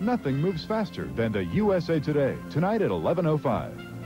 Nothing moves faster than the USA Today, tonight at 11.05.